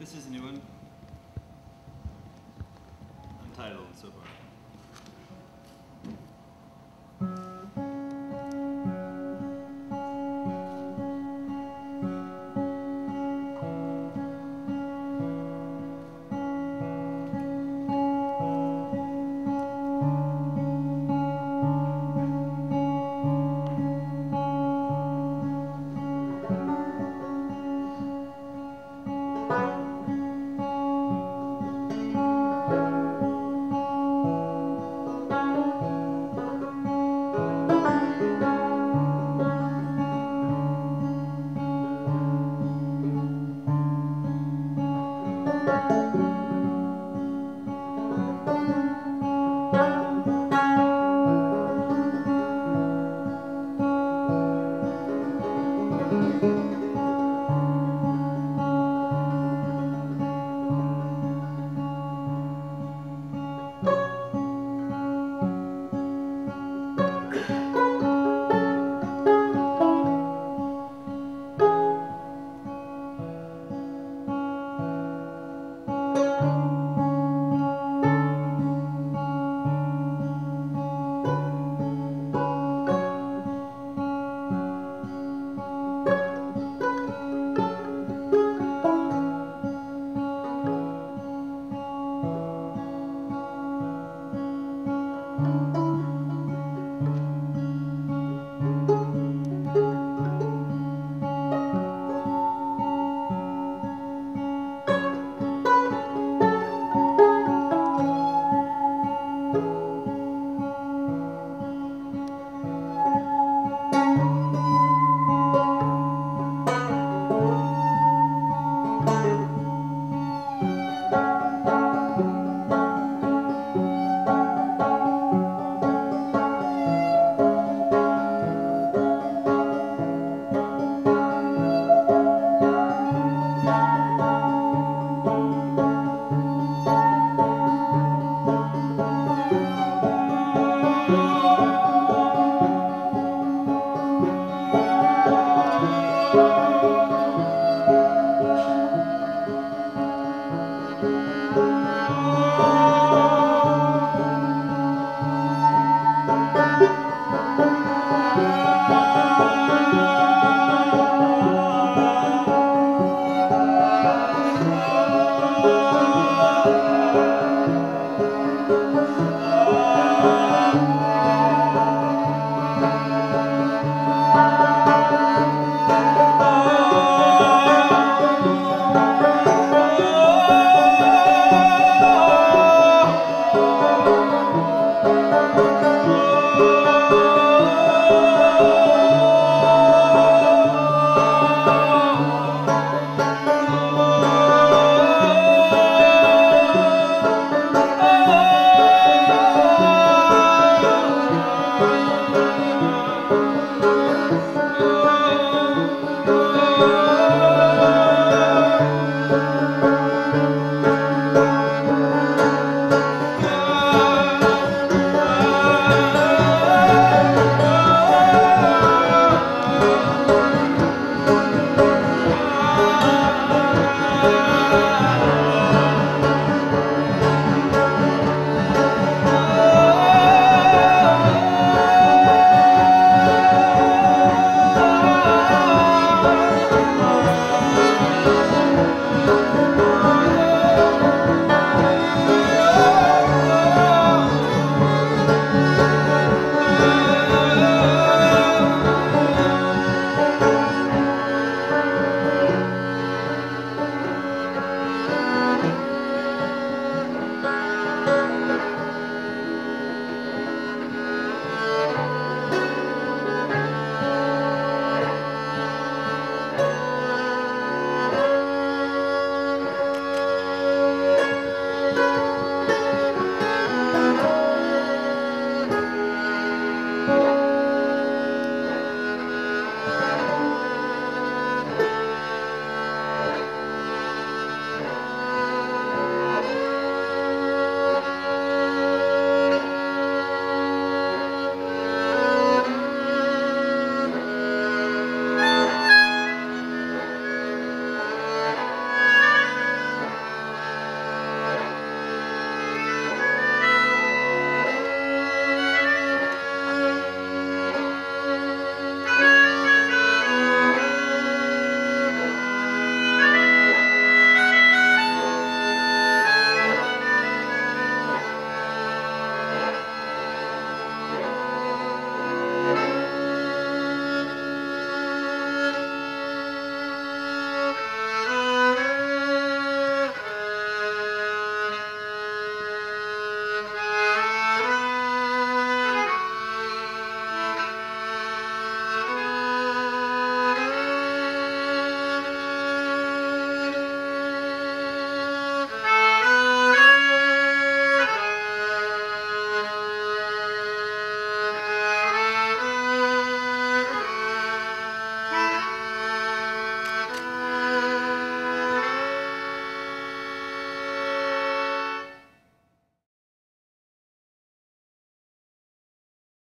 This is a new one. Untitled so far.